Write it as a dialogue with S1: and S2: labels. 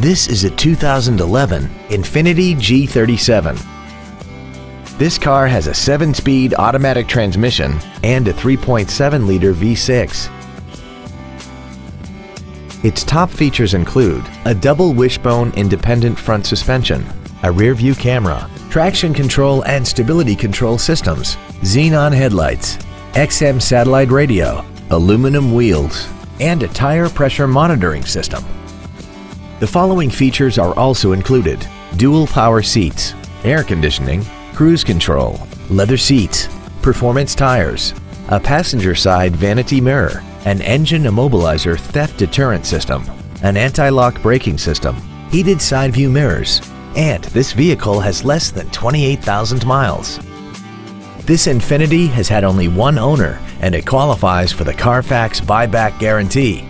S1: This is a 2011 Infiniti G37. This car has a 7-speed automatic transmission and a 3.7-liter V6. Its top features include a double wishbone independent front suspension, a rear view camera, traction control and stability control systems, xenon headlights, XM satellite radio, aluminum wheels, and a tire pressure monitoring system. The following features are also included. Dual power seats, air conditioning, cruise control, leather seats, performance tires, a passenger side vanity mirror, an engine immobilizer theft deterrent system, an anti-lock braking system, heated side view mirrors, and this vehicle has less than 28,000 miles. This Infiniti has had only one owner and it qualifies for the Carfax buyback guarantee.